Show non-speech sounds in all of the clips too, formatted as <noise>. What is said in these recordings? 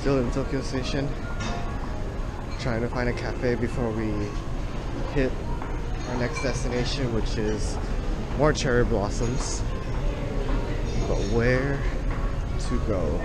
Still in Tokyo Station. Trying to find a cafe before we hit our next destination, which is more cherry blossoms. But where to go?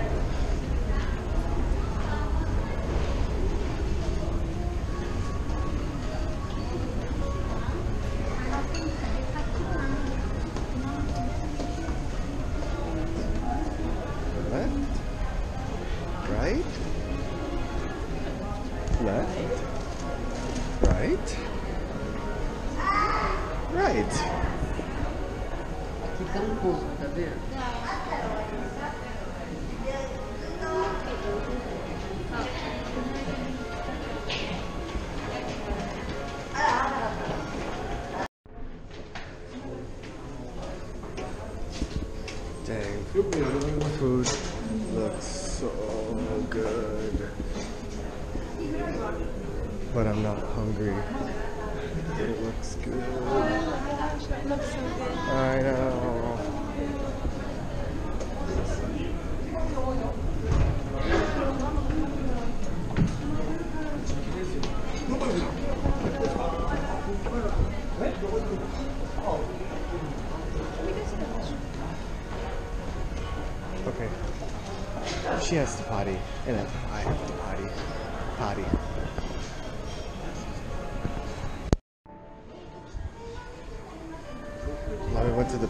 But I'm not hungry. It looks good. looks so good. I know. Okay. She has to potty, and I have to potty. Potty.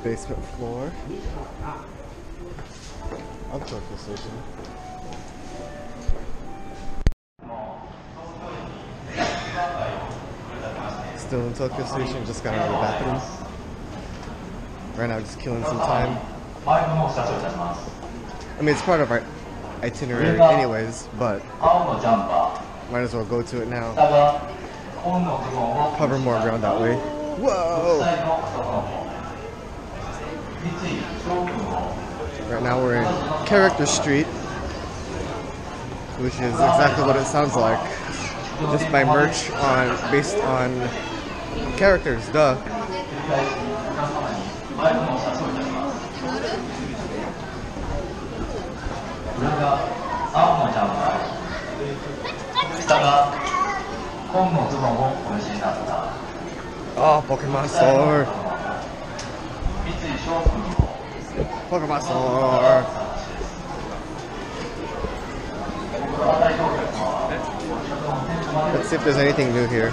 Basement floor of Tokyo Station. Still in Tokyo Station, just got out of the bathroom. Right now, just killing some time. I mean, it's part of our itinerary, anyways, but might as well go to it now. Cover more ground that way. Whoa! Right now we're in Character Street, which is exactly what it sounds like. Just by merch on based on characters, duh. Oh, Pokemon Store. Pokemon Store. Let's see if there's anything new here.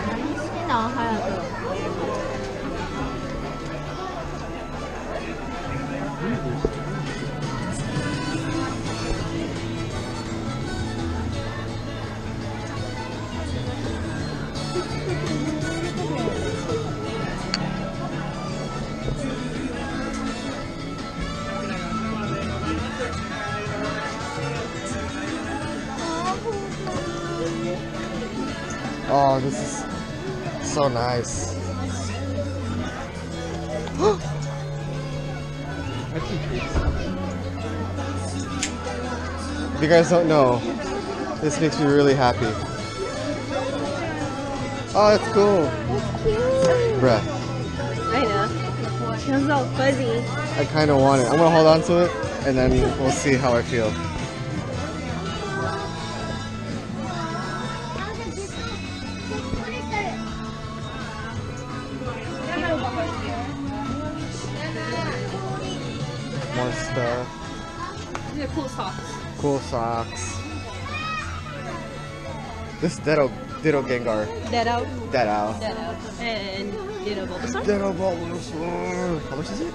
Oh, this is so nice. if <gasps> you guys don't know, this makes me really happy. Oh, it's cool. Bruh, I know. It Feels so fuzzy. I kind of want it. I'm gonna hold on to it, and then we'll see how I feel. This Ditto, Ditto Gengar. Ditto. Ditto. Ditto. And Ditto Bulbasaur. Ditto Bulbasaur. How much is it?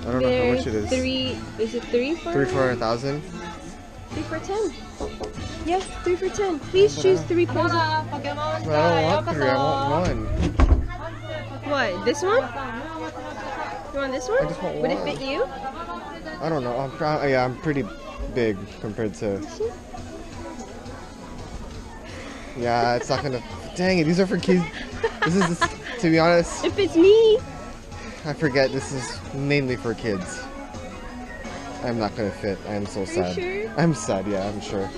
I don't know how much it is. Three. Is it three for? Three for a thousand. Three for ten. Yeah, three for ten. Please choose three poses. But I don't want three. I want one. What? This one? You want this one? I just want Would it fit you? I don't know. I'm trying. Yeah, I'm pretty big compared to. Yeah, it's not gonna. Dang it, these are for kids. This is, to be honest, If it's me, I forget this is mainly for kids. I'm not gonna fit. I am so you sad. sure? I'm sad, yeah, I'm sure.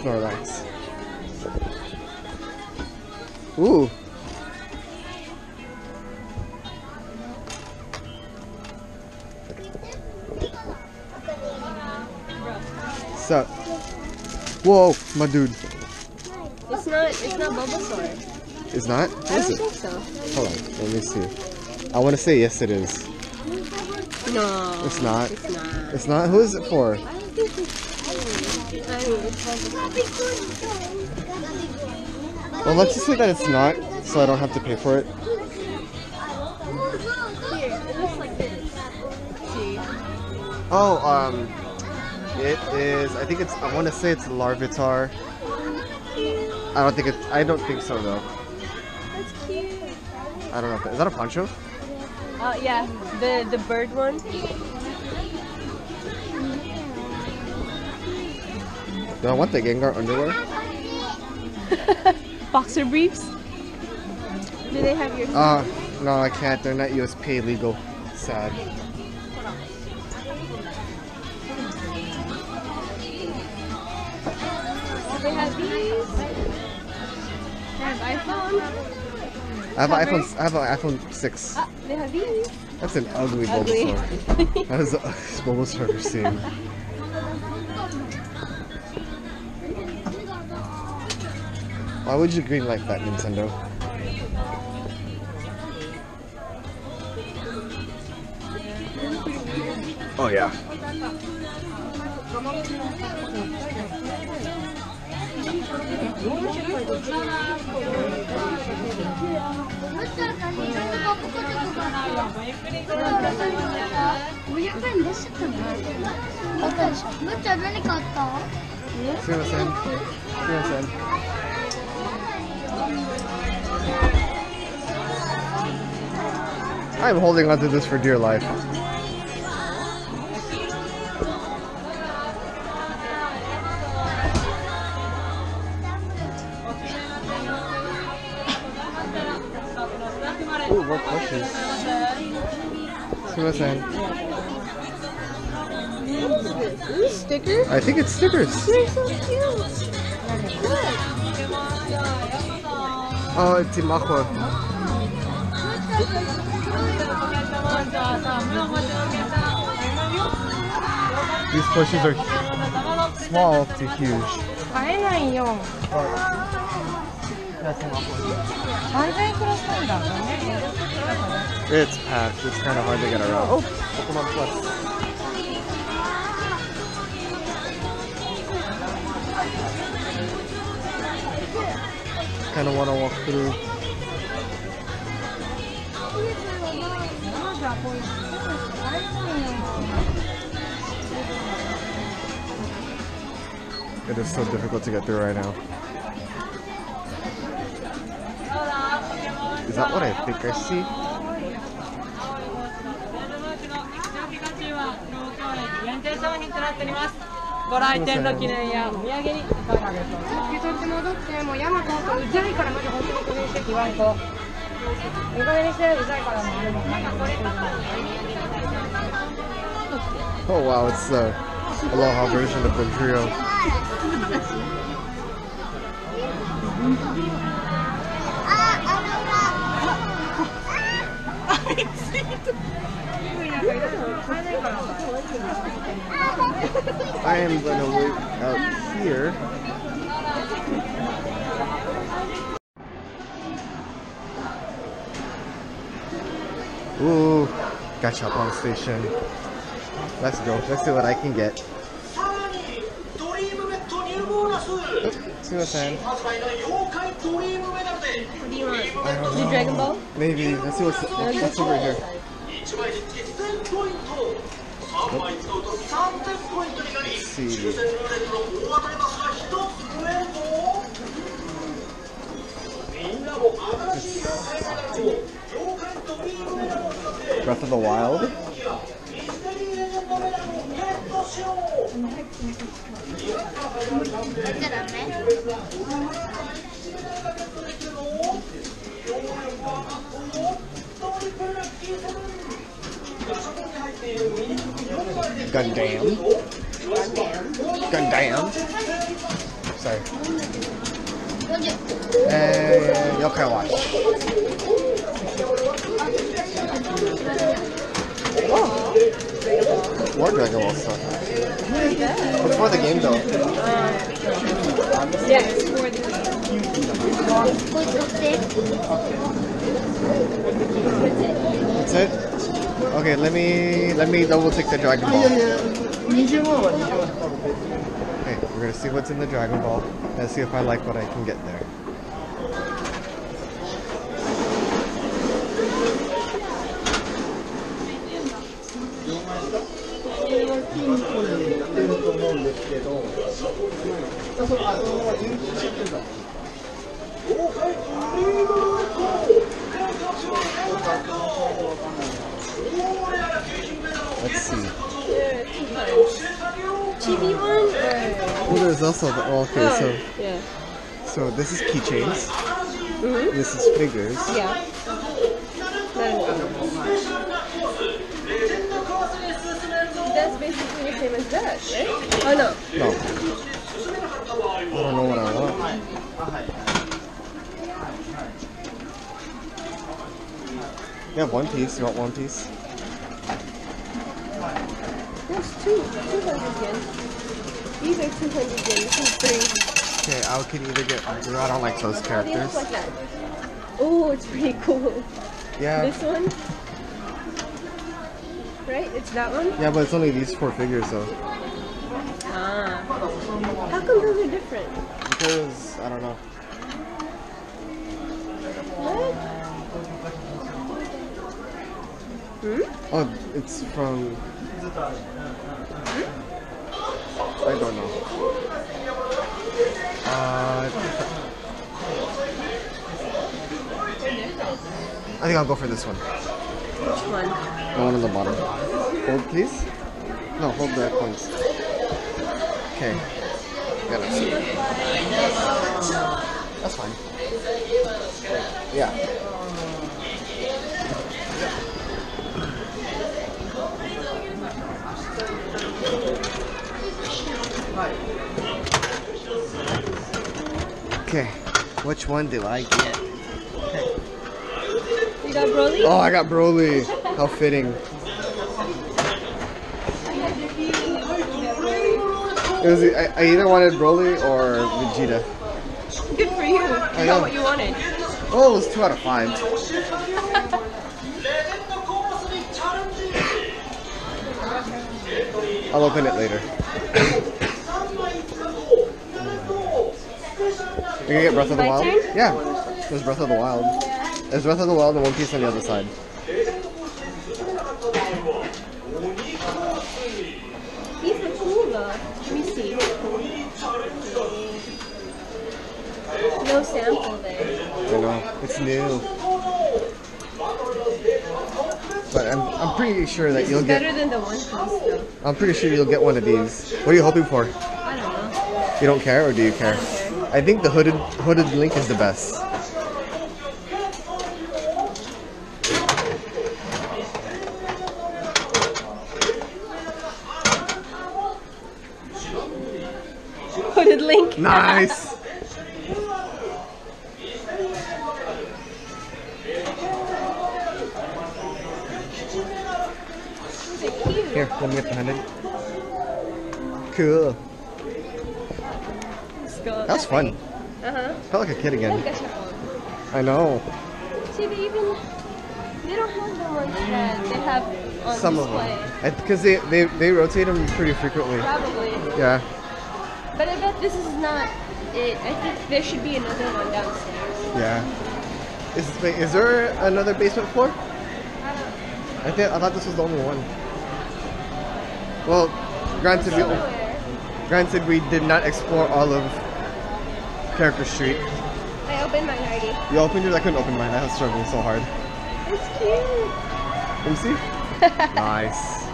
Snorlax. Ooh. Sup? Whoa, my dude. it's not. It's not Bulbasaur. It's not? I What don't is it? think so. Hold on, let me see. I want to say yes, it is. No. It's not. It's not. It's not. Who is it for? I don't think it's. I mean, it's Bulbasaur. Well, let's just say that it's not, so I don't have to pay for it. Here, it looks like this. See? Oh, um, it is. I think it's. I want to say it's Larvitar. I don't think it's. I don't think so though. That's cute. I don't know. If that, is that a poncho? Uh, yeah, the the bird one. Do I want the Gengar underwear? <laughs> Boxer briefs. Do they have your? Uh, no, I can't. They're not USP legal. Sad. They have these? They have iPhone. I have an iPhone. I have an iPhone six. Ah, they have these. That's an ugly Ugly. Bulbasaur. <laughs> That is the ugliest Bulbasaur I've seen. Why would you green like that, Nintendo? Oh yeah. I'm holding onto this for dear life. Sumimasen. These stickers. I think it's stickers. They're so cute. Oh, it's Imahua. These plushies are small to huge. 買えないよ。 It's packed. It's kind of hard to get around. Oh, Pokemon Plus. Kind of want to walk through. It is so difficult to get through right now. Is that what I think I see? 限定商品となっております。ご来店の記念やお土産にいかがでしょうか。受け取って戻って、もうヤマトとうざいからまず本当に確認して言わんと。いい加減にしてうざいからもうでもなんかこれ Oh wow, it's the Aloha version of Ventrio. I am going to wait out here. Ooh, gotcha, shop station. Let's go. Let's see what I can get. Susan. Dragon Ball? Maybe. Let's see what's, what's over here. see. Breath of the Wild. Gundam. Gundam. Gundam. Sorry. Uh, Yokai Watch. Oh. War Dragon Ball stuff. Before the game though. Uh, yeah. That's it? Okay, let me let me double check the Dragon Ball. Okay, we're gonna see what's in the Dragon Ball. Let's see if I like what I can get there. Let's see. TV one or Oh, also the oh, okay. Oh, so yeah. so this is keychains. Mm-hmm. This is figures. Yeah. That's basically the same as that, right? Oh no. No. I don't know what I want. You have one piece. You want one piece? There's two. 200 yen. These are 200 yen. This is three. Okay, I can either get. I don't like those How do you look characters. like? Oh, it's pretty cool. Yeah. This one? Right? It's that one? Yeah, but it's only these four figures though. Ah. How come those are different? Because I don't know. What? Hmm? Oh, it's from. I don't know. Uh, I think I'll go for this one. Which one? The one on the bottom. Hold, please. No, hold the coins. Okay. Yeah, that's it. That's fine. Yeah. Okay, which one do I get? You got Broly? Oh, I got Broly. How fitting. It was, I, I either wanted Broly or Vegeta. Good for you. You I got what you wanted. Oh, it was two out of five. <laughs> I'll open it later. Gonna get Breath of the Wild? turn? Yeah. There's Breath of the Wild. There's Breath of the Wild and One Piece on the other side. These are cool though. Let me see. No sample there. I know. It's new. But I'm, I'm pretty sure that you'll It's better get than the one piece though. I'm pretty sure you'll get one of these. What are you hoping for? I don't know. You don't care or do you care? I think the hooded hooded link is the best. Hooded Link. Nice. Fun. Uh huh. Felt like a kid again. I know. See, they even they don't have the ones that they have on Some of them. Because they, they, they rotate them pretty frequently. Probably. Yeah. But I bet this is not it. I think there should be another one downstairs. Yeah. Is, is there another basement floor? I don't I think I thought this was the only one. Well, granted we, granted we did not explore all of Character Street. I opened mine already. You opened yours? I couldn't open mine. I was struggling so hard. It's cute. Let me see. <laughs> nice.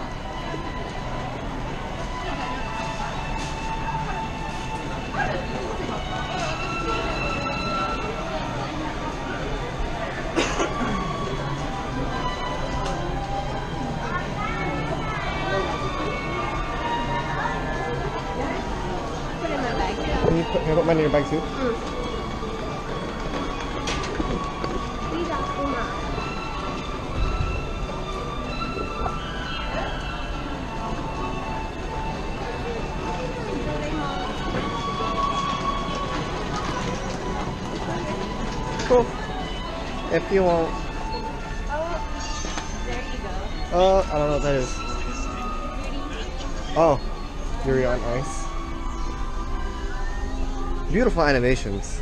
You want. Oh, there you go. Uh, I don't know what that is. Oh, Yuri on Ice. Beautiful animations.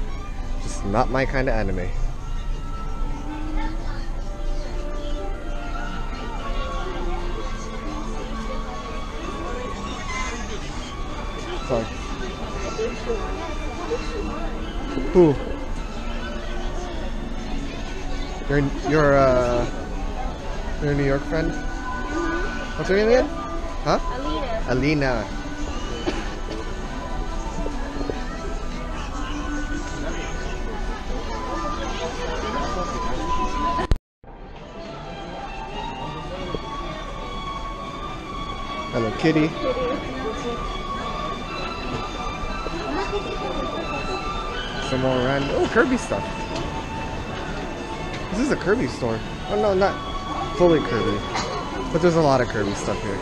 Just not my kind of anime. Sorry. Who? You're you're uh you're New York friend? What's her name again? Huh? Alina. Alina. Hello Kitty. Some more random oh Kirby stuff. This is a Kirby store. Oh no, not fully Kirby. But there's a lot of Kirby stuff here.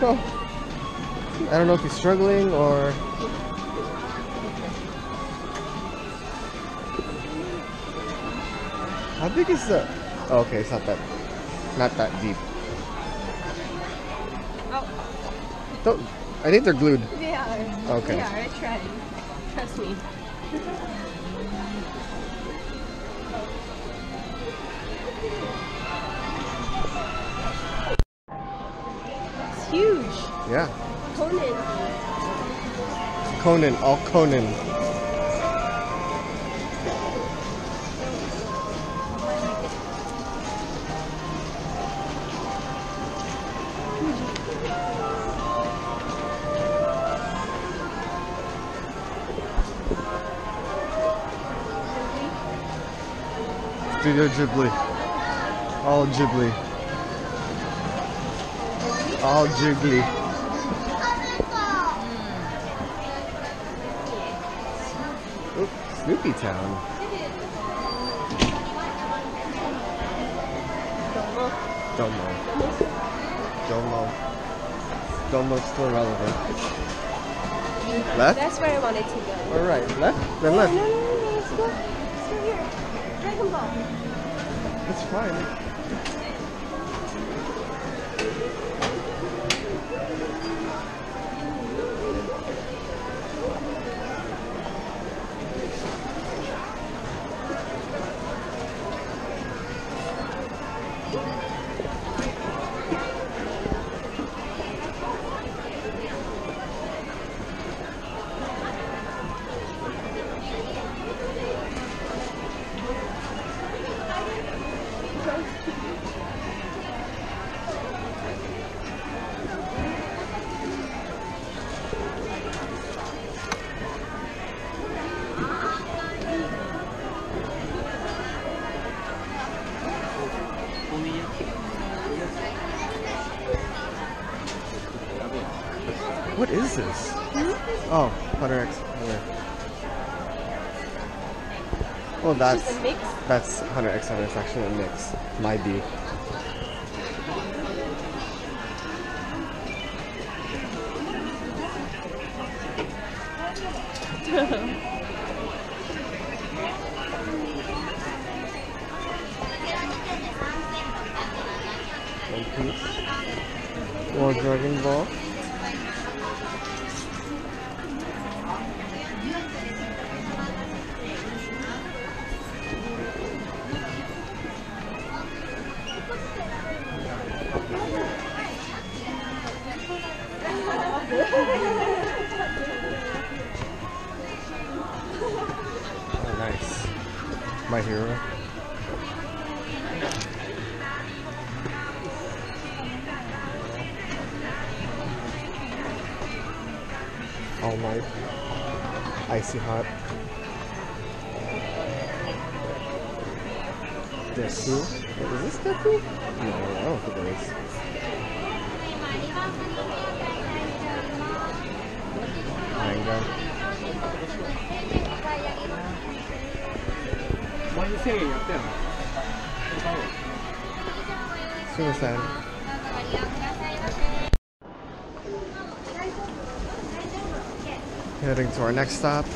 Oh. <laughs> I don't know if he's struggling or. How big is the? Oh, okay, it's not that, not that deep. Oh, Don't. I think they're glued. they are. Okay. They are. I tried. Trust me. It's huge. Yeah. Conan. Conan, all Conan. Studio Ghibli. All Ghibli. All Ghibli. Hmm. Oop, Snoopy Town. Don't know. Don't know. Don't look still relevant. Left That's where I wanted to go. or right? Left? Then No, left. no, no, no, let's go. Let's go here. Dragon Ball. It's What is this? Hmm? Oh, Hunter X. Hunter. Oh, that's Just a mix. that's Hunter X Hunter. Actually a mix. Might be. <laughs> One Piece. More Dragon Ball. all night. Icy hot. Deku? Is this Deku? No, I don't think it is. Manga. Why you say it? Suicide. Heading to our next stop.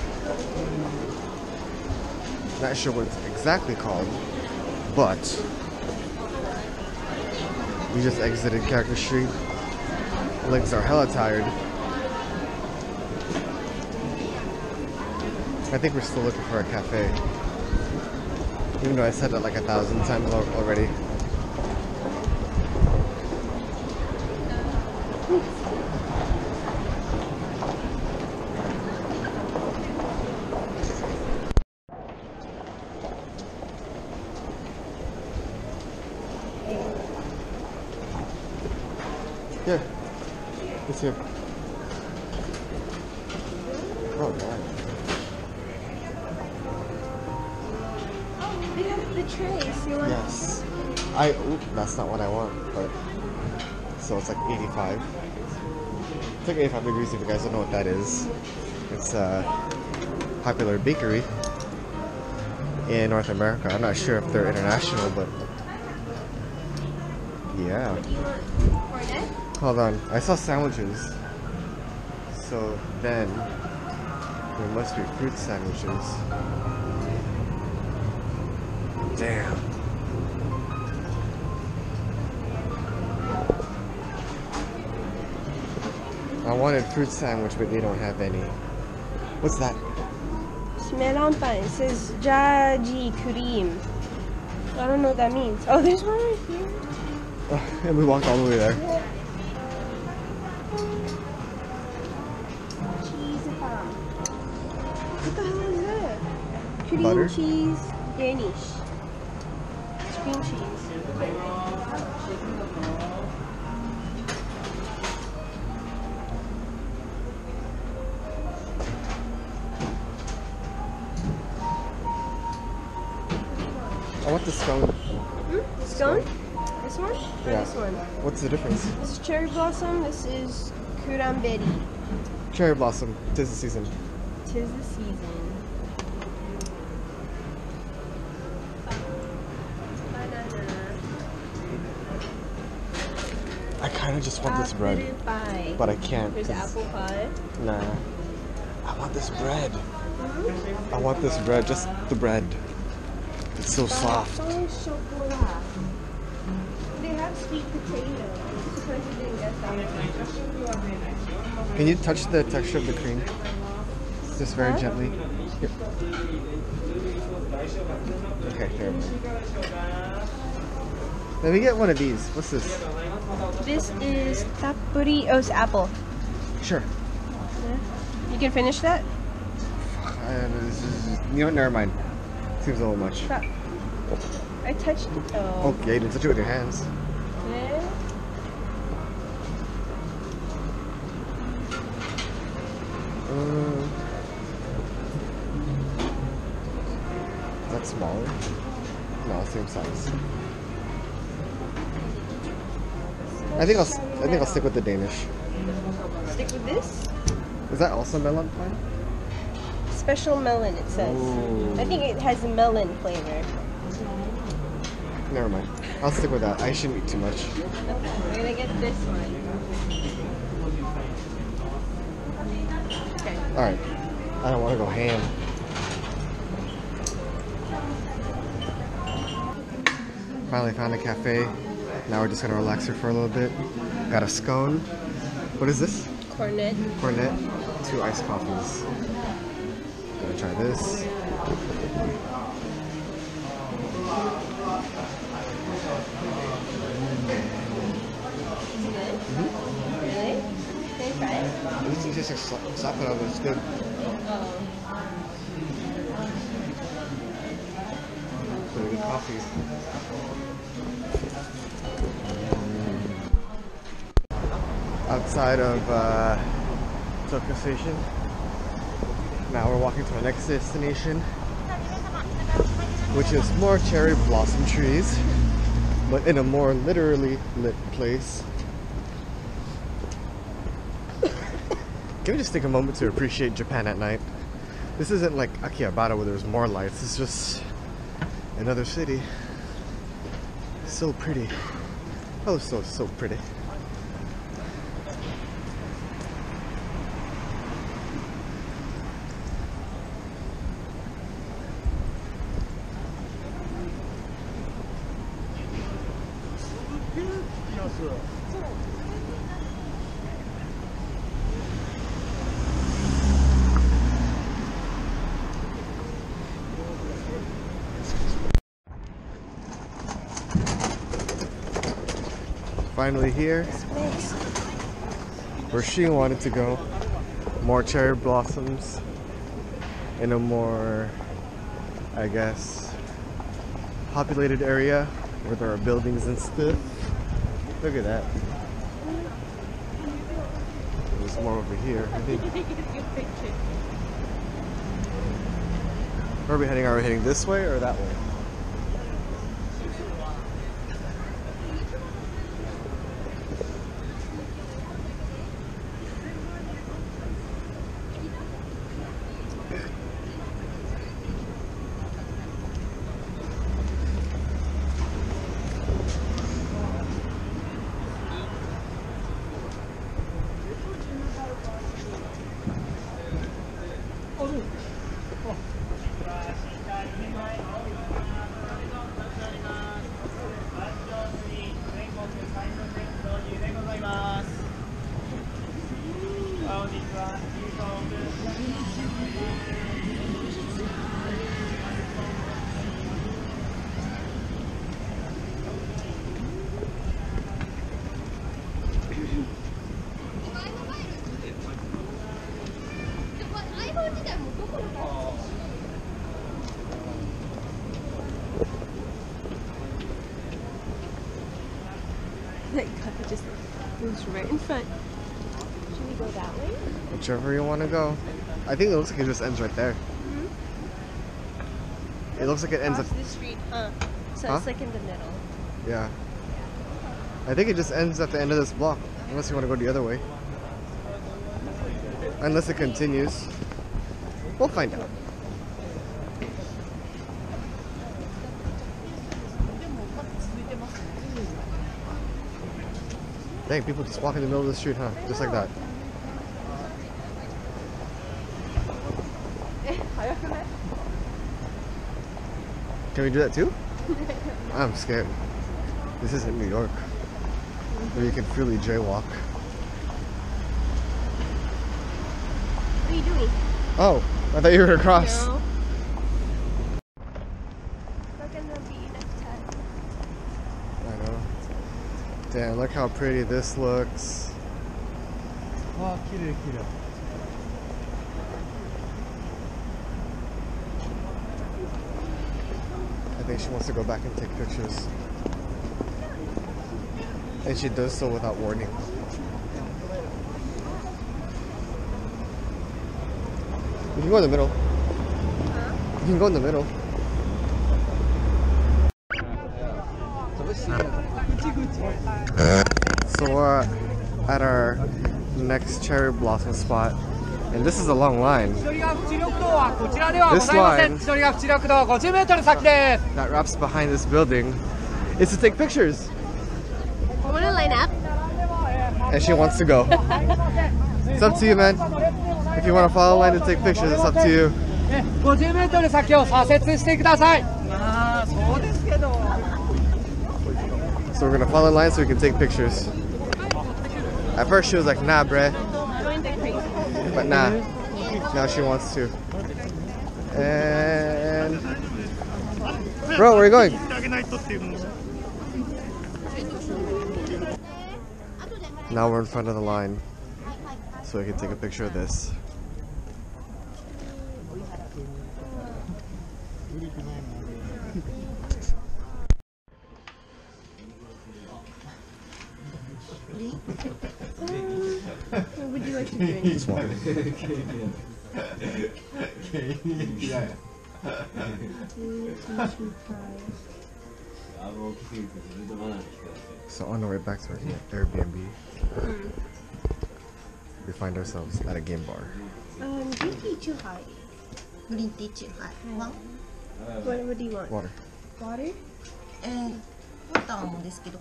Not sure what it's exactly called, but we just exited Character Street. Legs are hella tired. I think we're still looking for a cafe. Even though I said that like a thousand times already. Here. Oh, God. They have the trays. You want Yes. I. Oop, that's not what I want, but. So it's like 85. It's like 85 degrees if you guys don't know what that is. It's a popular bakery in North America. I'm not sure if they're international, but. Yeah. do you want? Cornet? Hold on. I saw sandwiches. So then. There must be fruit sandwiches. Damn. I wanted fruit sandwich, but they don't have any. What's that? It's melon pan. It says Jaji cream. I don't know what that means. Oh, there's one right here. <laughs> and we walked all the way there. Cream Butter? cheese Danish. Cream cheese. I want the scone. Hmm? Scone? This one? Or Yeah. this one? What's the difference? This is cherry blossom. This is kuramberi. Cherry blossom. Tis the season. Tis the season. Kind of just want this bread, pie. but I can't. There's apple pie. Nah. I want this bread. I want this bread, just the bread. It's so soft. They have sweet potato. I'm surprised you didn't get that. Can you touch the texture of the cream? Just very Huh? gently. Here. Okay, here. Let me get one of these. What's this? This is tappuri. Oh, it's apple. Sure. You can finish that? Uh, you know? Never mind. Seems a little much. I touched it though. Okay, you didn't touch it with your hands. Yeah. Uh, is that smaller? No, same size. I think I'll I think I'll stick with the Danish. Stick with this. Is that also melon pie? Special melon, it says. Ooh. I think it has a melon flavor. Never mind. I'll stick with that. I shouldn't eat too much. We're gonna get this one. Okay. All right. I don't want to go ham. Finally found a cafe. Now we're just gonna relax here for a little bit. Got a scone. What is this? Cornet. Cornet. Two iced coffees. Gonna try this. Really? Can you try it? This is just a sla- slap it over. It's good. Oh. Good coffee. Outside of uh, Tokyo Station. Now we're walking to our next destination, which is more cherry blossom trees, but in a more literally lit place. <coughs> Can we just take a moment to appreciate Japan at night? This isn't like Akihabara where there's more lights, it's just another city. So pretty. Oh, so, so pretty. Finally here, where she wanted to go. More cherry blossoms in a more, I guess, populated area where there are buildings and stuff. Look at that. There's more over here. I think. <laughs> Where are we heading? Are we heading this way or that way? Whichever you want to go. I think it looks like it just ends right there. Mm-hmm. It looks like it ends at the street, huh? So Huh? it's like in the middle. Yeah. I think it just ends at the end of this block, unless you want to go the other way. Unless it continues. We'll find out. Dang, people just walk in the middle of the street, huh? Just like that. Can we do that too? <laughs> I'm scared. This isn't New York, where you can freely jaywalk. What are you doing? Oh, I thought you were across. No. I know. Damn, look how pretty this looks. Oh. She wants to go back and take pictures. And she does so without warning. You can go in the middle. You can go in the middle. So we're at our next cherry blossom spot. And this is a long line 千鳥ヶ淵緑道はこちらではご This ざいません line 千鳥ヶ淵緑道50メートル先です that wraps behind this building. It's to take pictures. I want to line up. And she wants to go. It's up to you, man. If you want to follow line to take pictures, it's up to you. ね50メートル先を左折してくださいまあそうですけど So we're gonna follow line so we can take pictures. At first she was like, nah, bruh. But nah. Now she wants to. And bro, where are you going? Now we're in front of the line, so I can take a picture of this. It's one. so on the way back to our Airbnb, we find ourselves at a game bar. Um, green tea too hot. Green tea too hot. Well, what, what do you want? Water. Water? Eh, and ワターもですけど、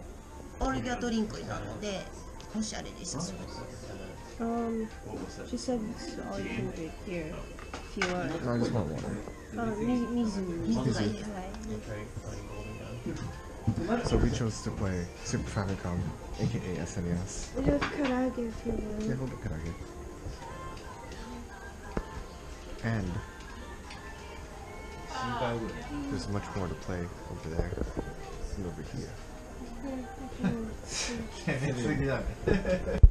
オールギャドリンクになるので、おしゃれです。um, she said all you can drink here. If you want. No, I just want water. Oh, Mizu. So we chose to play Super Famicom, aka SNES. We if you want. Yeah. And there's much more to play over there and over here. <laughs> <laughs>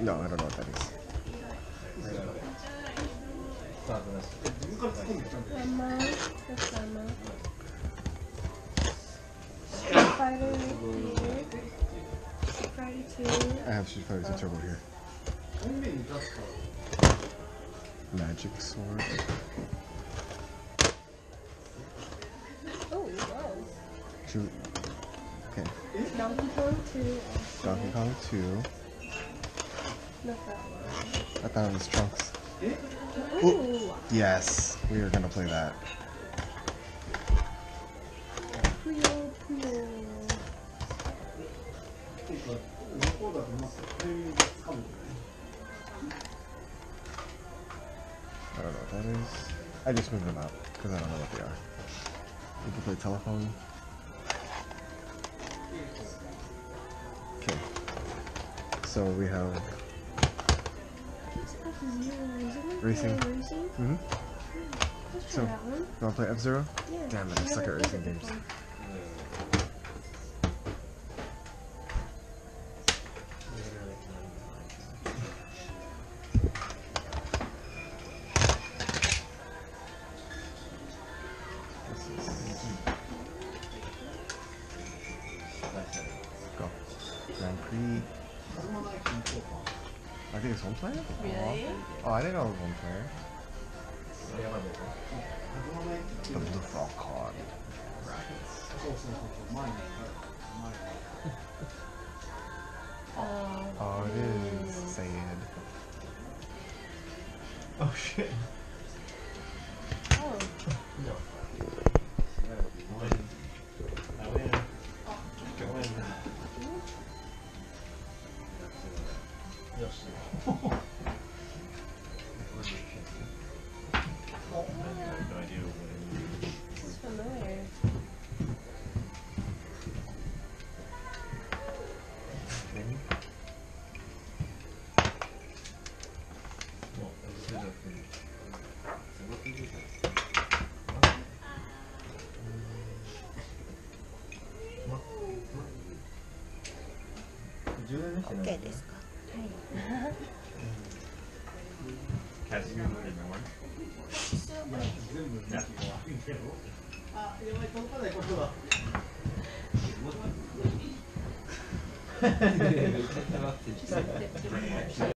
No, I don't know what that is. Sama. That's Sama. Fighter. Fighter 2. I have Street Fighter 2 Turbo here. Magic Sword. Oh, wow. Shoot. Okay. Donkey Kong 2. Donkey Kong 2. I thought it was Trunks. Ooh. Yes, we are gonna play that. I don't know what that is. I just moved them out because I don't know what they are. We can play telephone. Okay. So we have. Racing. Racing? hmm Let's So-. You wanna play F Zero? Yeah. Damn it, I suck at racing games. <laughs> Oh, it is sad. Oh shit. Oh. This OK ですか？<laughs>